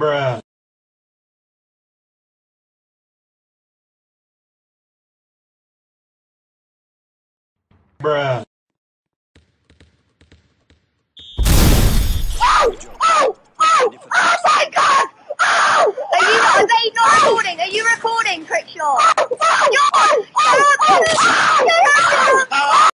Bruh. Bruh. Oh! Oh! Oh! Oh my god! Oh! Are you, are you not recording? Are you recording, Crickshaw? Oh! Oh! Oh! Oh! Oh!